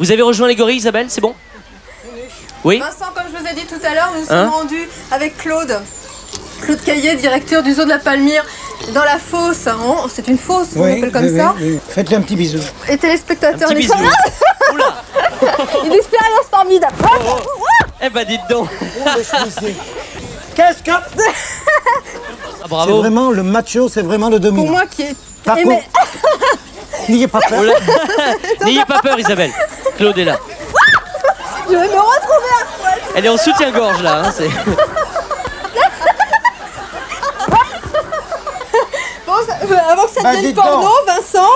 Vous avez rejoint les gorilles, Isabelle, c'est bon? Oui Vincent, comme je vous ai dit tout à l'heure, nous nous Hein sommes rendus avec Claude. Claude Caillet, directeur du zoo de la Palmyre, dans la fosse. hein. C'est une fosse, on l'appelle comme oui, ça. oui, oui. Faites-lui un petit bisou. Et téléspectateurs, les. Oula Une expérience formidable. Eh bah dites donc Qu'est-ce que. Ah, C'est Bravo vraiment le macho, c'est vraiment le dominant. Pour moi qui est. Par n'ayez pas peur. N'ayez pas peur, Isabelle. Claude est là. Je vais me retrouver à poil. Elle est en soutien-gorge là. hein, c'est- Bon, ça- euh, avant que ça Bah, devienne porno, Vincent.